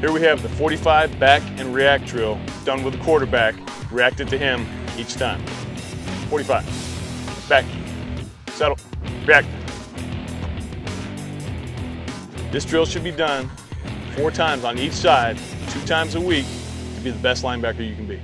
Here we have the 45 back and react drill done with the quarterback, reacted to him each time. 45, back, settle, react. This drill should be done four times on each side, two times a week to be the best linebacker you can be.